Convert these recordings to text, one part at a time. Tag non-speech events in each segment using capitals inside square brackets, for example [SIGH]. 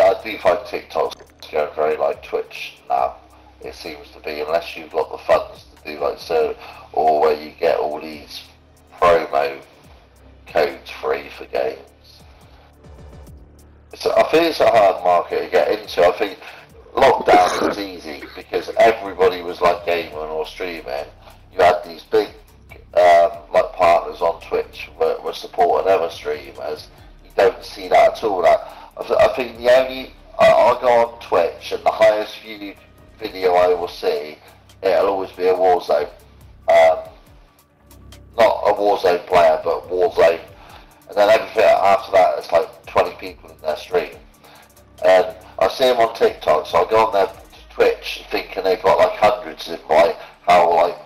I do find TikTok's going very like Twitch now. It seems to be, unless you've got the funds to do like so, or where you get all these promo codes free for games. It's, I think it's a hard market to get into. I think lockdown was easy because everybody was like gaming or streaming. You had these big um, like partners on Twitch were, were supporting other streamers. You don't see that at all. That I, th- I think the only I, I go on Twitch and the highest viewed video I will see, it'll always be a Warzone. Um, not a Warzone player, but Warzone. And then everything after that, it's like 20 people in their stream. And I see them on TikTok, so I go on their Twitch thinking they've got like hundreds in by how like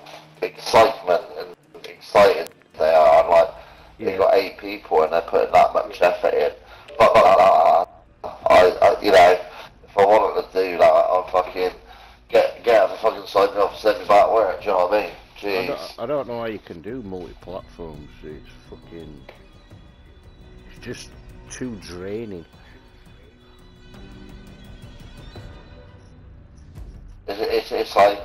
excitement and excited they are. I'm like, Yeah. they've got eight people and they're putting that much effort in. But I, I, uh, you know, if I wanted to do that, I'd fucking get get out the fucking sign off and send me back work. Do you know what I mean? I Jeez. don't, I don't know how you can do multi-platforms. It's fucking. It's just too draining. It's, it's, it's like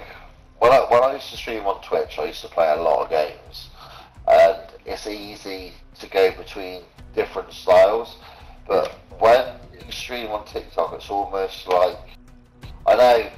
when I when I used to stream on Twitch, I used to play a lot of games, and it's easy to go between different styles. But when stream on TikTok, it's almost like I know.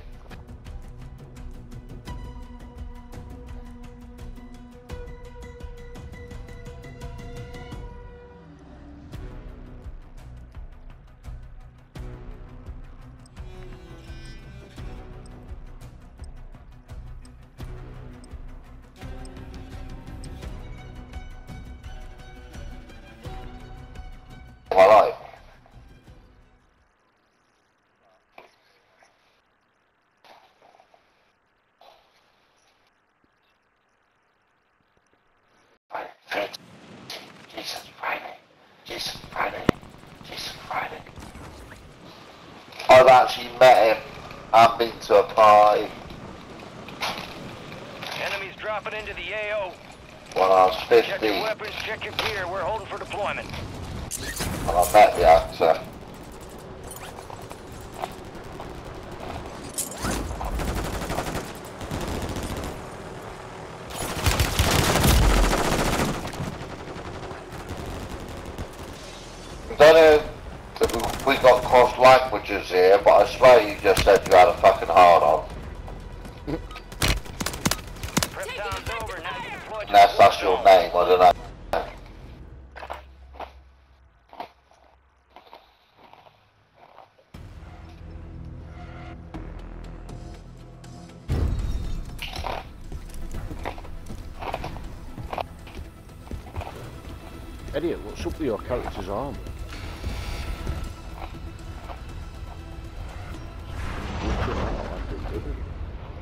my life. Jesus Friday, Jesus Friday, Jesus Friday. I've actually met him and been to a party Enemies dropping into the AO. when I was 15. Check 50 your weapons, check your gear. We're holding for deployment. and I met the actor. I don't know if we got cross languages here, but I swear you just said you had a fucking hard on. Unless that's your name, I don't know. Idiot, what's up with your character's arm?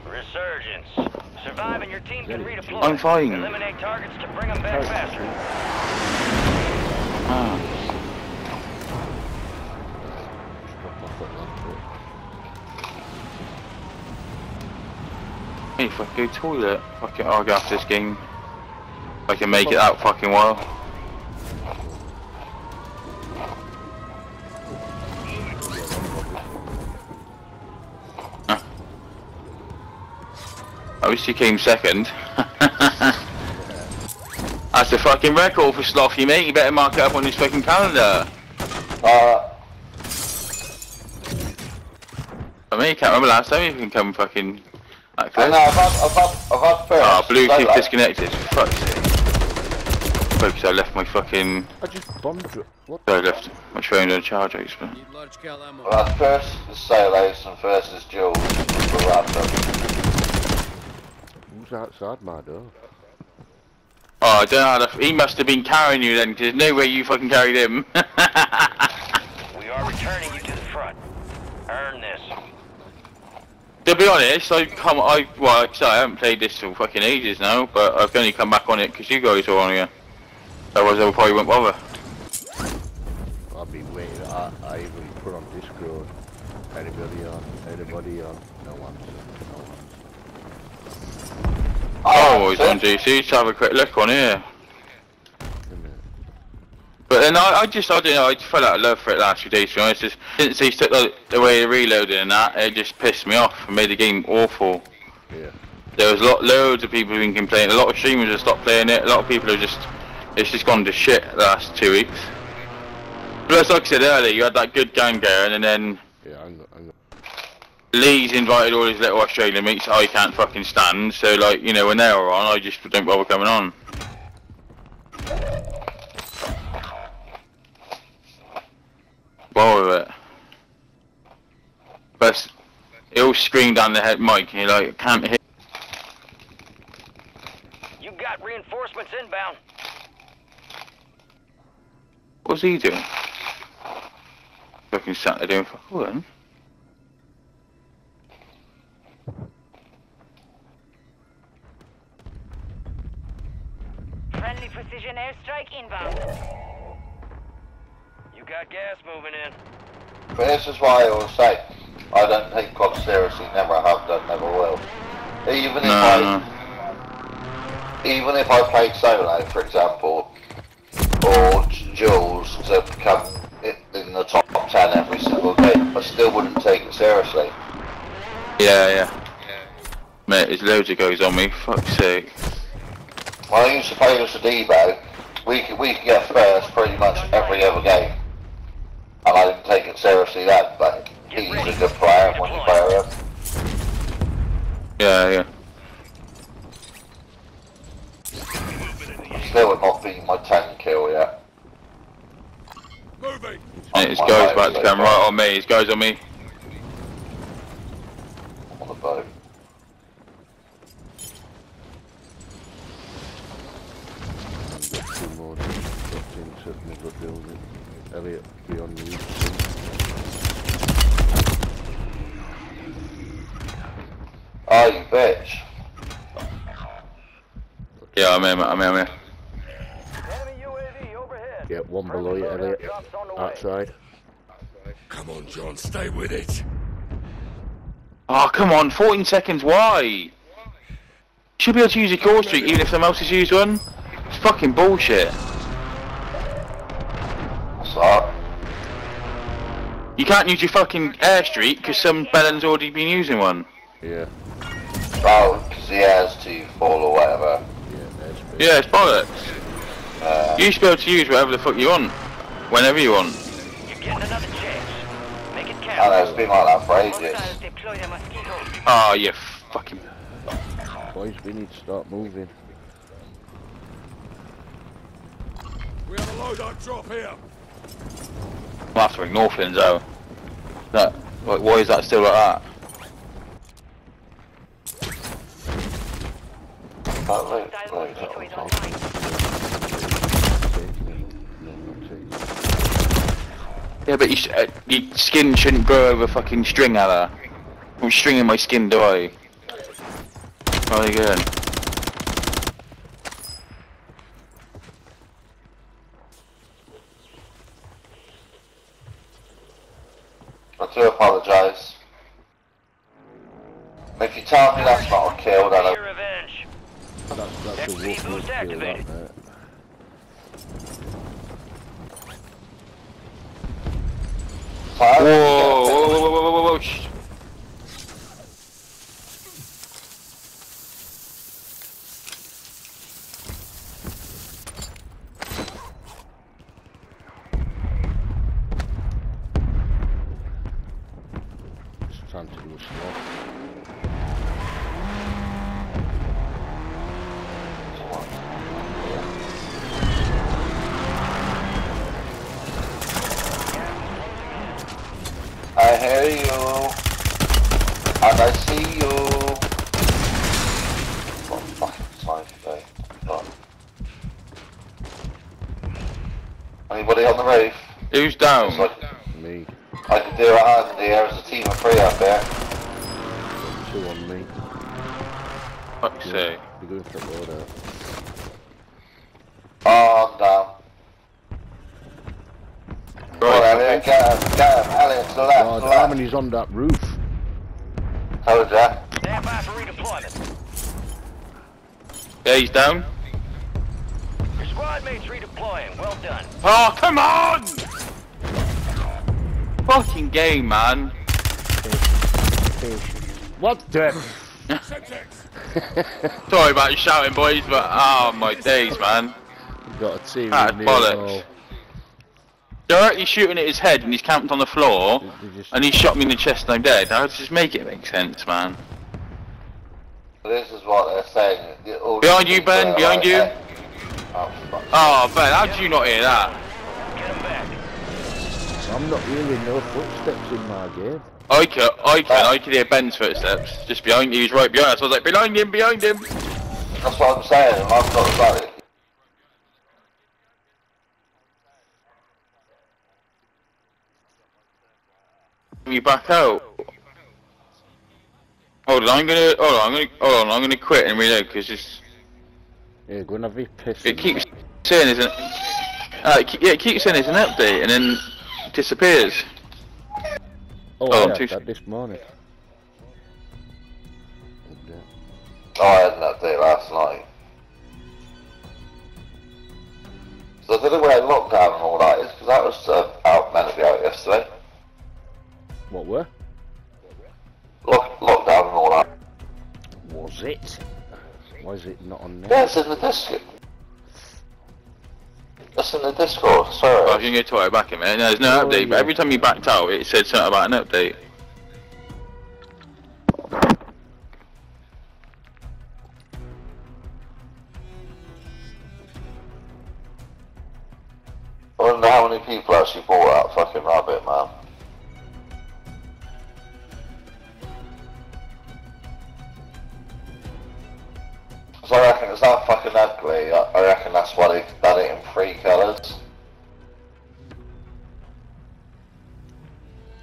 Resurgence. Survive and your team can redeploy. I'm fine. Eliminate targets to bring them back faster. Ah. Drop off at Lambert. Hey, I go toilet, fucking, I'll go after this game. I can make it out fucking while. Least you came second. [LAUGHS] That's a fucking record for Slothy, mate. You better mark it up on his fucking calendar. Uh, I mean, you can't remember last time you can come fucking that I know, I've had, I've had, I've had first. Ah, Bluetooth solo. disconnected. For fuck's sake. Focus, I left my fucking. I just bombed dro- What? I left my phone on a charger. But... Need large cal ammo. I've had first as solos and first as duels. For random. Who's outside my door? Oh, I don't know how the. F- he must have been carrying you then, 'cause there's no way you fucking carried him. [LAUGHS] We are returning you to the front. Earn this. to be honest, I come. I well, like I say, I haven't played this for fucking ages now, but I've only come back on it 'cause you guys were on here. Otherwise, I probably wouldn't bother. I've been waiting. I, I even put on Discord. Anybody on? Anybody on? No one. No one. Oh, oh, it's on DC, Let's have a quick look on here. But then I, I just, I don't know, I just fell out of love for it last few days, to be honest. Just, since they took the, the way they reloaded and that, it just pissed me off and made the game awful. Yeah. There was lot, loads of people who've been complaining. A lot of streamers have stopped playing it. A lot of people have just, it's just gone to shit the last two weeks. Plus, like I said earlier, you had that good gang going, and then Yeah, I'm, go- I'm, go- Lee's invited all his little Australian mates I can't fucking stand. So, like, you know, when they're on, I just don't bother coming on. Bother with it. But it'll scream down the head mic, and you're like, can't hear. You got reinforcements inbound. What's he doing? Fucking sat there doing fuck all then. Precision airstrike inbound. You got gas moving in. But this is why I always say, I don't take COD seriously, never have done, never will. Even if No, I, no. even if I played solo, for example, or J- Jules to become in the top 10 every single game, I still wouldn't take it seriously. Yeah, yeah. Mate, there's loads of guys on me. Fuck's sake. When I used to play as a Debo, we could, we could get first pretty much every other game. And I didn't take it seriously then, but he's a good player and when you play him. Yeah, yeah. Still would not be my 10 kill yet. Moving. This guy's about to come right on me. This guy's on me. On the boat. I've got two more dropped into another building. Elliot, be on you. Oh, you bitch. Yeah, I'm here. I'm here, I'm here. Enemy Yeah, one below you, Elliot. Drops on the way. Outside. Come on, John, stay with it. Oh, come on. 14 seconds. Why? Should be able to use your core streak even if someone else has used one. It's fucking bullshit. What's that? You can't use your fucking air streak because some bellend's already been using one. Yeah. Oh, because he has to fall or whatever. Yeah, it's bollocks. Uh, You should be able to use whatever the fuck you want. Whenever you want. You're getting another chance. Make it I count. know, it's been like that for ages. Hostiles deploy the mosquito. Oh, you fucking... Boys, we need to start moving. We have a loadout drop here. I'm after ring Northlands though. That, like, why is that still like that? Yeah, but you sh- uh, your skin shouldn't grow over fucking string, Ella. I'm stringing my skin, do I? You going? I do apologise. If you tell me that's not a kill, then I Your. That's, that's a XP wolf boost wood kill, activated. that, mate. Fire? Whoa, whoa, whoa, whoa, whoa, whoa, whoa, shh. It's time to do a swap. I hear you. And I see you. What fucking time today? Fuck. Anybody on the roof? Who's It's down? like, Me. I could do it hand in the air as a team of three up there. Two on me. Fuck's sake. We're going for a loadout. Oh, I'm down. Go on, Right, Elliot, get him, get him. Elliot, to the left, God, to the how left. many's on that roof? Hold ya. Stand by for redeployment. yeah, he's down. Your Squad mates redeploying. Well done. Oh, come on! Fucking game, man. What the? [LAUGHS] Sorry about you shouting, boys, but oh my days, man. Got a team Ah, in the bollocks. Directly shooting at his head, and he's camped on the floor, just and he shot me in the chest, and I'm dead. How does this make it make sense, man? This is what they're saying. The- Behind you, Ben, behind like, you. Oh. Oh, Ben, how did you not hear that? Get him back. I'm not hearing no footsteps in my game. I can, I can, I can hear Ben's footsteps just behind you. He's right behind us. I was like, behind him, behind him. That's what I'm saying. I've got about it. Me back out. Hold on, I'm gonna, hold on, I'm gonna, hold on, I'm gonna quit and reload because it's, Yeah, go and have your piss. it keeps there. saying it's an, uh, it, keep- yeah, it keeps saying it's an update and then disappears. Oh, Oh, I I'm had too- that this morning. Oh, I had an update last night. So I don't know where lockdown and all that is, because that was uh, out, meant to be out yesterday. What were? Lock, lockdown and all that. Was it? Why is it not on there? Yeah, it's in the Discord. It's in the Discord, I sorry. Oh, can go to it back in a minute. No, there's no Oh, update, but every time you backed out, it said something about an update. So I reckon it's that fucking ugly. Uh, I, I reckon that's why they've done it in three colours.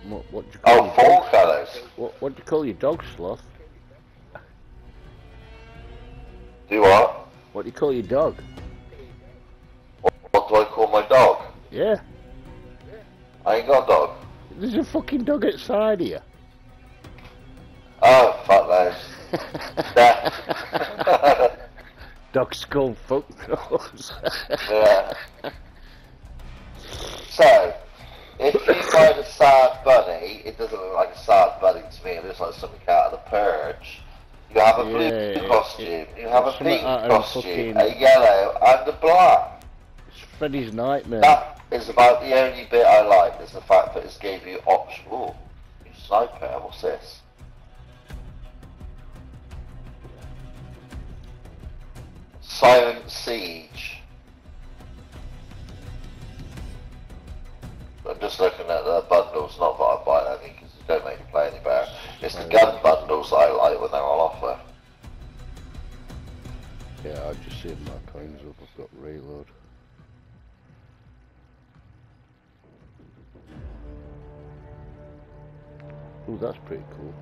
What, what do you call Oh, your four dog? colours. What, what do you call your dog, Sloth? Do what? What do you call your dog? what? What do I call my dog? Yeah, I ain't got a dog. there's a fucking dog outside here. Oh, fuck those. [LAUGHS] Yeah. Dog's called fuck those. Yeah. So, if you find a sad bunny, it doesn't look like a sad bunny to me. It looks like something out of the purge. You have a blue Yeah, costume. it- you have a pink costume, a yellow, and a black. it's Freddy's nightmare. That is about the only bit I like. Is the fact that it's gave you options. Ooh, you sniper. What's this? Silent Siege. I'm just looking at the bundles, not that I buy any because they don't make you play any better. It's the gun bundles I like when they're on offer. Yeah, I've just saved my coins up. I've got reload. Ooh, that's pretty cool.